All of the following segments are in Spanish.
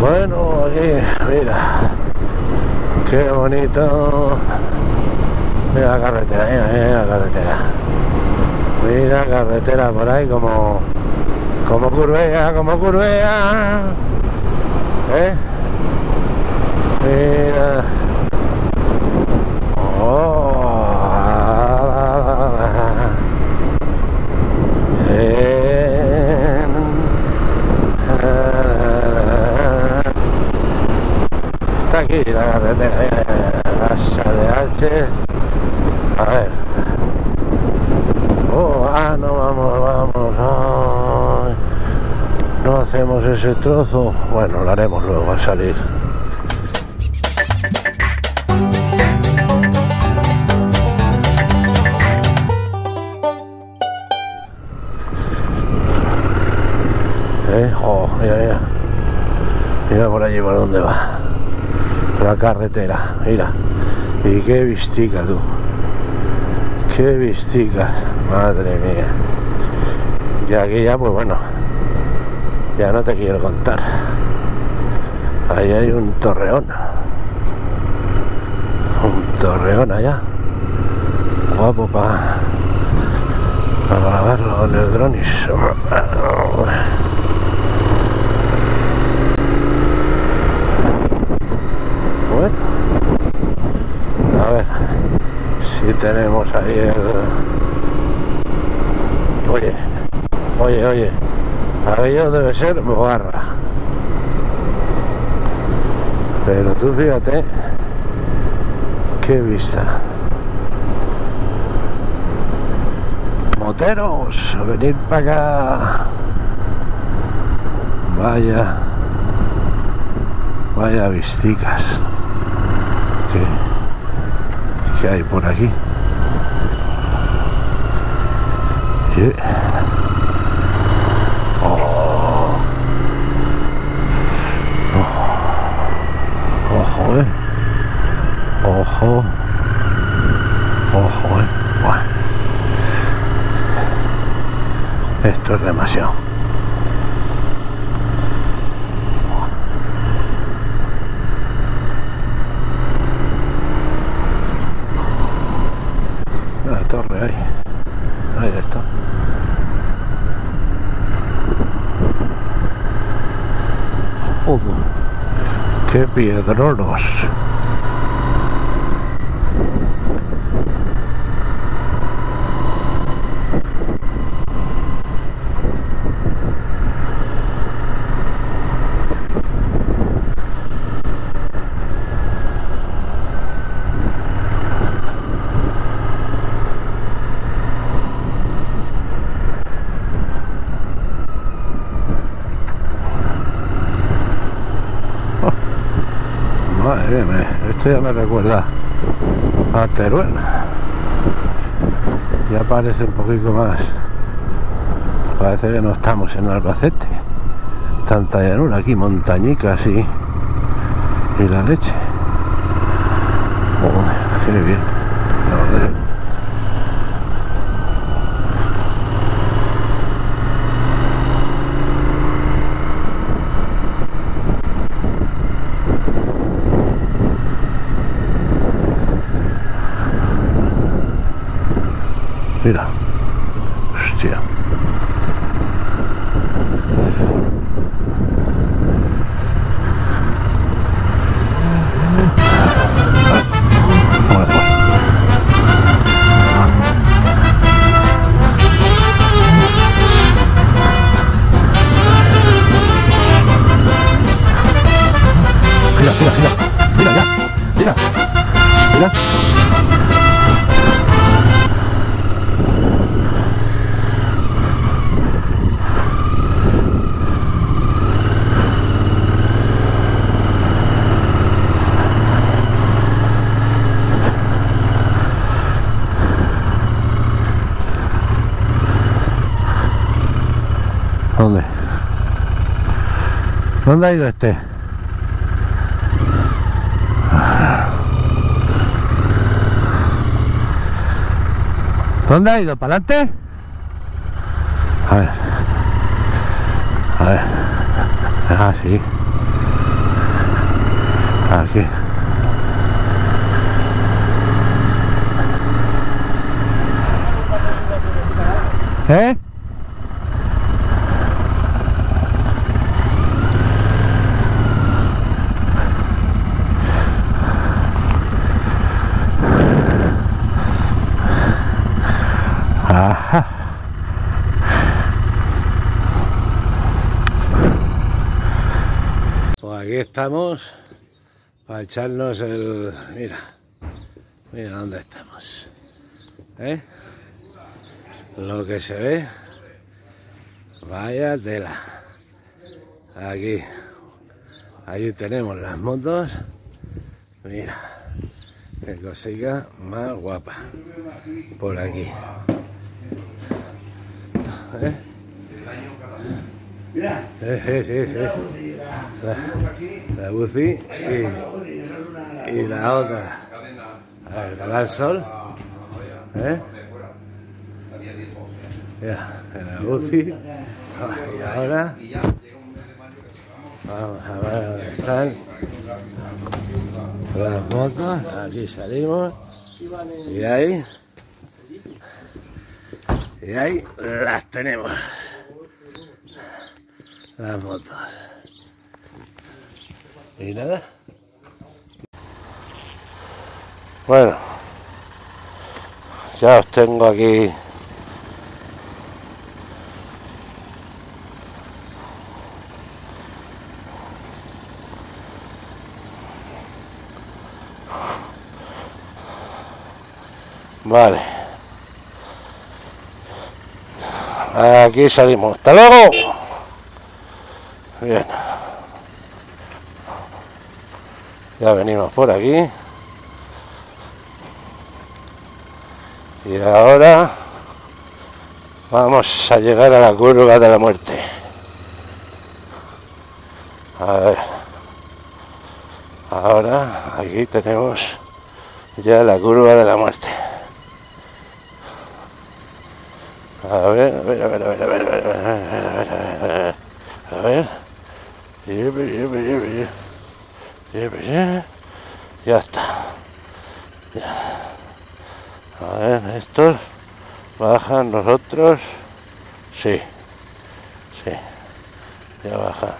Bueno, aquí, mira. Qué bonito. Mira la carretera, mira, mira la carretera. Mira la carretera por ahí como como curvea, como curvea. ¿Eh? Mira. Oh. Aquí la carretera, de H. A ver. Oh, ah, no vamos, vamos. ay. No hacemos ese trozo. Bueno, lo haremos luego al salir. ¿Eh? Oh, mira, mira. Mira por allí por dónde va. La carretera, mira. Y qué vistica tú. Qué vistica. Madre mía. Y aquí ya, pues bueno. Ya no te quiero contar. Ahí hay un torreón. Un torreón allá. Guapo para grabarlo en el dronis. Bueno, a ver si tenemos ahí el. Oye, oye, oye, aquello debe ser bogarra. Pero tú fíjate, qué vista. Moteros, venir para acá. Vaya, vaya visticas que hay por aquí. Y- Oh. Oh. Ojo, eh. Ojo. Ojo, eh. Buah. Esto es demasiado. La torre ahí. Ahí está. Joder. Qué piedrolos. Madre me recuerda a Teruel. Ya parece un poquito más. Parece que no estamos en Albacete. Tanta llanura aquí, montañicas y, y la leche. Joder, bien. Later. ¿Dónde ha ido este? ¿Dónde ha ido? ¿Para adelante? A ver. A ver. Ah, sí. Aquí. ¿Eh? Estamos para echarnos el... Mira, mira dónde estamos. ¿Eh? Lo que se ve. Vaya tela. Aquí. Ahí tenemos las motos. Mira. Qué cosita más guapa. Por aquí. ¿Eh? Mira, sí, sí, sí. La, la Buci y, y la otra. A ver, Canal Sol. ¿Eh? Mira, la Buci. Y ahora vamos a ver dónde están las motos. Aquí salimos. Y ahí. Y ahí las tenemos. Las motos. Y nada. Bueno. Ya os tengo aquí. Vale. Aquí salimos. ¡Hasta luego! Bien. Ya venimos por aquí. Y ahora vamos a llegar a la curva de la muerte. A ver. Ahora aquí tenemos ya la curva de la muerte. A ver, a ver, a ver, a ver, a ver, a ver, a ver, a ver, a ver, a ver. Yepe, yepe, yepe, yepe, yepe. Ya está. Ya. A ver, estos bajan los otros. Sí, sí, ya bajan.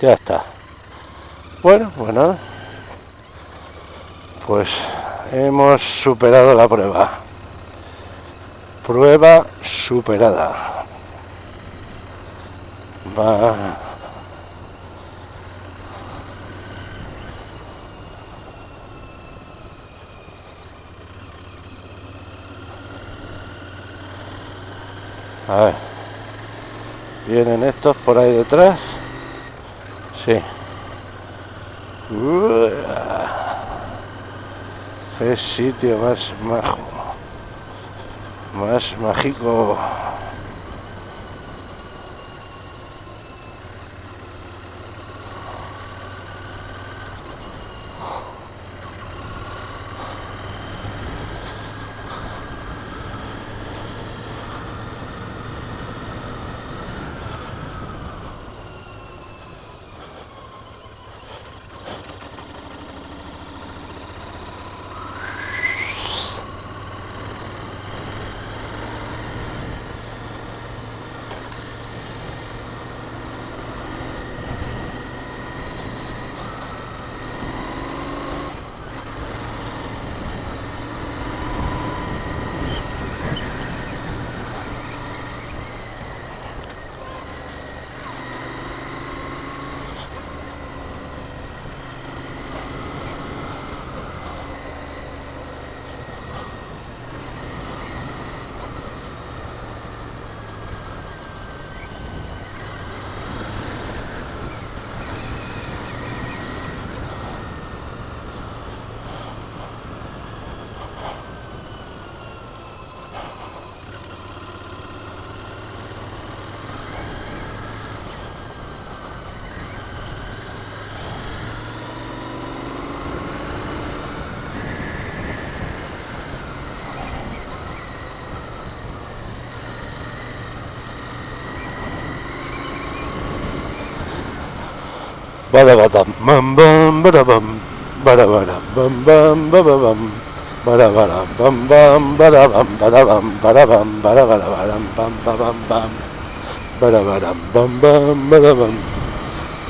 Ya está. Bueno, pues nada. Pues hemos superado la prueba. Prueba superada. Va. A ver. ¿Vienen estos por ahí detrás? Sí. Qué sitio más majo. Más mágico.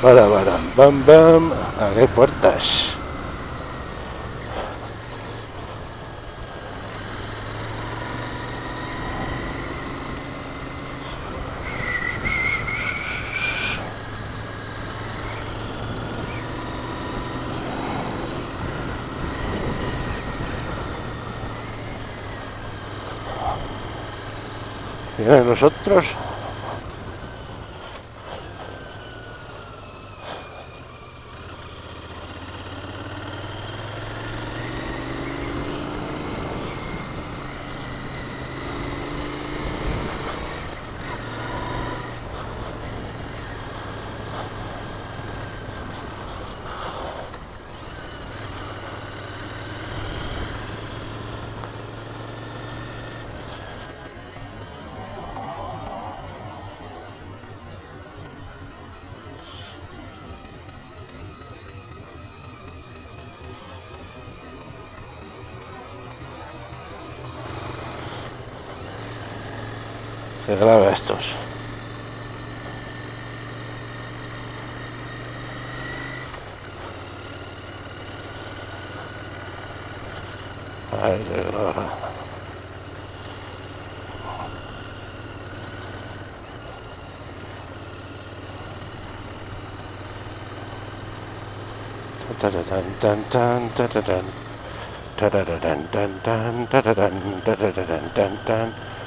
Para, para, bam, bam, a ver puertas. Nosotros badabam, badabadam, bam bam, bababam, badabadam, bam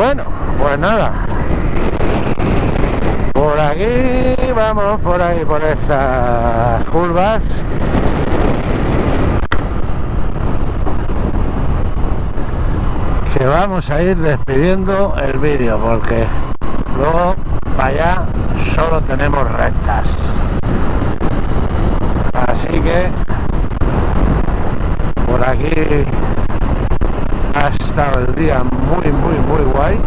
Bueno, pues nada. Por aquí, vamos por ahí, por estas curvas. Que vamos a ir despidiendo el vídeo porque luego para allá solo tenemos rectas. Así que por aquí estado el día muy muy muy guay.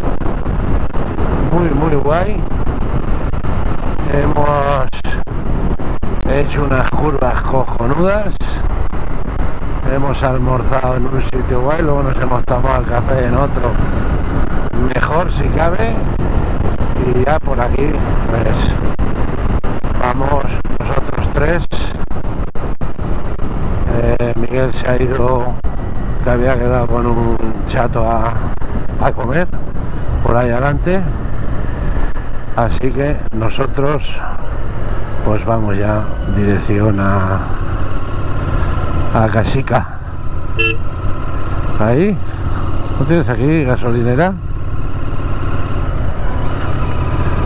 Muy muy guay. Hemos hecho unas curvas cojonudas. Hemos almorzado en un sitio guay luego nos hemos tomado el café en otro mejor si cabe. Y ya por aquí pues vamos nosotros tres. Eh, Miguel se ha ido que había quedado con un chato a, comer por ahí adelante. Así que nosotros pues vamos ya dirección a a Casica. Ahí ¿no tienes aquí gasolinera?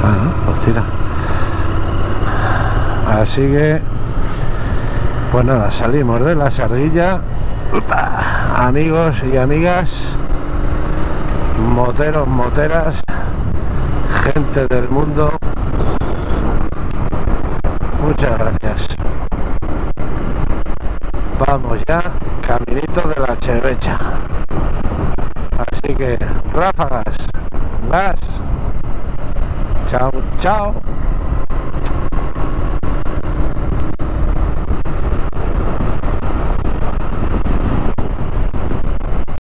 ah no, pues así que pues nada, salimos de la sardilla amigos y amigas moteros, moteras gente del mundo muchas gracias. Vamos ya caminito de la chevecha así que ráfagas gas. Chao chao